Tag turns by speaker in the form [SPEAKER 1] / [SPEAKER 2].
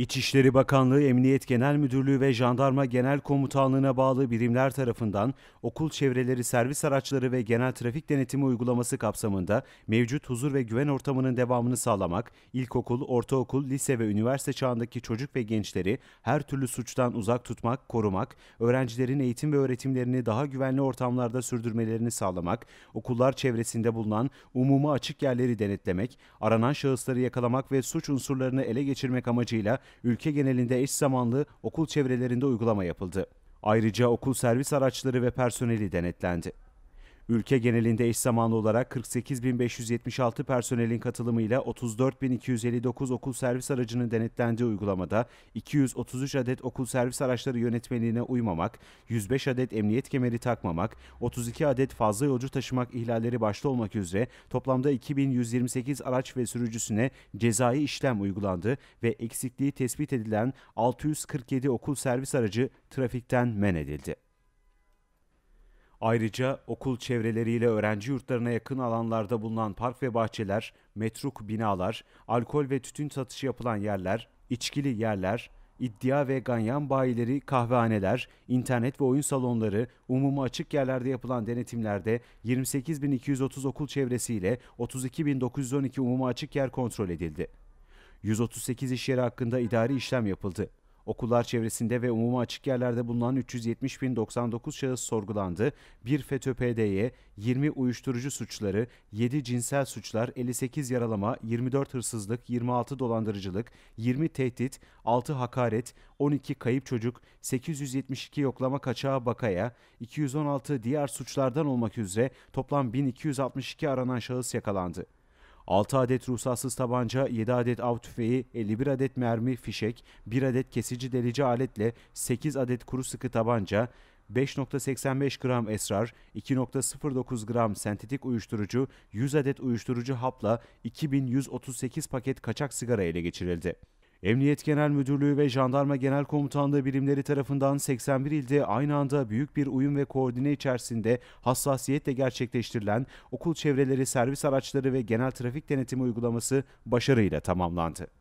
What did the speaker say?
[SPEAKER 1] İçişleri Bakanlığı Emniyet Genel Müdürlüğü ve Jandarma Genel Komutanlığı'na bağlı birimler tarafından okul çevreleri servis araçları ve genel trafik denetimi uygulaması kapsamında mevcut huzur ve güven ortamının devamını sağlamak, ilkokul, ortaokul, lise ve üniversite çağındaki çocuk ve gençleri her türlü suçtan uzak tutmak, korumak, öğrencilerin eğitim ve öğretimlerini daha güvenli ortamlarda sürdürmelerini sağlamak, okullar çevresinde bulunan umuma açık yerleri denetlemek, aranan şahısları yakalamak ve suç unsurlarını ele geçirmek amacıyla ülke genelinde eş zamanlı okul çevrelerinde uygulama yapıldı. Ayrıca okul servis araçları ve personeli denetlendi. Ülke genelinde eş zamanlı olarak 48.576 personelin katılımıyla 34.259 okul servis aracının denetlendiği uygulamada 233 adet okul servis araçları yönetmeliğine uymamak, 105 adet emniyet kemeri takmamak, 32 adet fazla yolcu taşımak ihlalleri başta olmak üzere toplamda 2128 araç ve sürücüsüne cezai işlem uygulandı ve eksikliği tespit edilen 647 okul servis aracı trafikten men edildi. Ayrıca okul çevreleriyle öğrenci yurtlarına yakın alanlarda bulunan park ve bahçeler, metruk binalar, alkol ve tütün satışı yapılan yerler, içkili yerler, iddia ve ganyan bayileri, kahvehaneler, internet ve oyun salonları, umuma açık yerlerde yapılan denetimlerde 28.230 okul çevresiyle 32.912 umuma açık yer kontrol edildi. 138 iş yeri hakkında idari işlem yapıldı. Okullar çevresinde ve umuma açık yerlerde bulunan 370.099 şahıs sorgulandı. 1 FETÖ-PD'ye 20 uyuşturucu suçları, 7 cinsel suçlar, 58 yaralama, 24 hırsızlık, 26 dolandırıcılık, 20 tehdit, 6 hakaret, 12 kayıp çocuk, 872 yoklama kaçağı bakaya, 216 diğer suçlardan olmak üzere toplam 1262 aranan şahıs yakalandı. 6 adet ruhsatsız tabanca, 7 adet av tüfeği, 51 adet mermi, fişek, 1 adet kesici delici aletle 8 adet kuru sıkı tabanca, 5.85 gram esrar, 2.09 gram sentetik uyuşturucu, 100 adet uyuşturucu hapla 2138 paket kaçak sigara ele geçirildi. Emniyet Genel Müdürlüğü ve Jandarma Genel Komutanlığı birimleri tarafından 81 ilde aynı anda büyük bir uyum ve koordine içerisinde hassasiyetle gerçekleştirilen okul çevreleri servis araçları ve genel trafik denetimi uygulaması başarıyla tamamlandı.